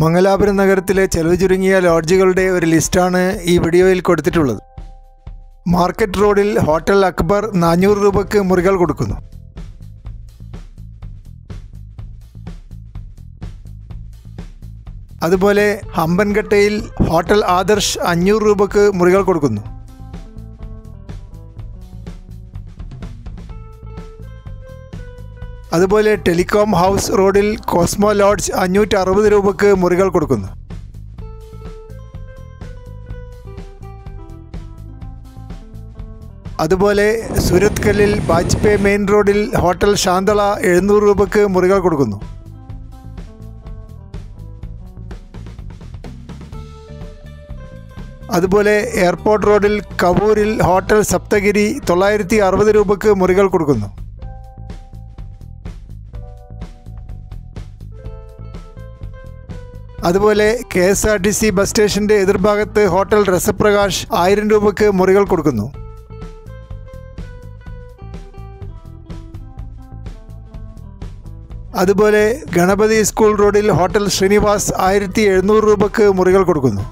മംഗലാപുരം നഗരത്തിലെ ചെലവ് ചുരുങ്ങിയ ലോഡ്ജുകളുടെ ഒരു ലിസ്റ്റാണ് ഈ വീഡിയോയിൽ കൊടുത്തിട്ടുള്ളത്. മാർക്കറ്റ് റോഡിൽ ഹോട്ടൽ അക്ബർ നാനൂറ് രൂപയ്ക്ക് മുറികൾ കൊടുക്കുന്നു. അതുപോലെ ഹമ്പൻകട്ടയിൽ ഹോട്ടൽ ആദർശ് അഞ്ഞൂറ് രൂപയ്ക്ക് മുറികൾ കൊടുക്കുന്നു. അതുപോലെ ടെലികോം ഹൗസ് റോഡിൽ കോസ്മോ ലോഡ്ജ് അഞ്ഞൂറ്റി അറുപത് രൂപക്ക് മുറികൾ കൊടുക്കുന്നു. അതുപോലെ സൂരത് കല്ലിൽ ബാജ്പേ മെയിൻ റോഡിൽ ഹോട്ടൽ ശാന്തള എഴുന്നൂറ് രൂപയ്ക്ക് മുറികൾ കൊടുക്കുന്നു. അതുപോലെ എയർപോർട്ട് റോഡിൽ കവൂരിൽ ഹോട്ടൽ സപ്തഗിരി തൊള്ളായിരത്തി അറുപത് രൂപയ്ക്ക് മുറികൾ കൊടുക്കുന്നു. അതുപോലെ K S R T C bus സ്റ്റേഷന്റെ എതിർഭാഗത്ത് ഹോട്ടൽ രസപ്രകാശ് ആയിരം രൂപയ്ക്ക് മുറികൾ കൊടുക്കുന്നു. അതുപോലെ ഗണപതി സ്കൂൾ റോഡിൽ ഹോട്ടൽ ശ്രീനിവാസ് ആയിരത്തി എഴുന്നൂറ് രൂപയ്ക്ക് മുറികൾ കൊടുക്കുന്നു.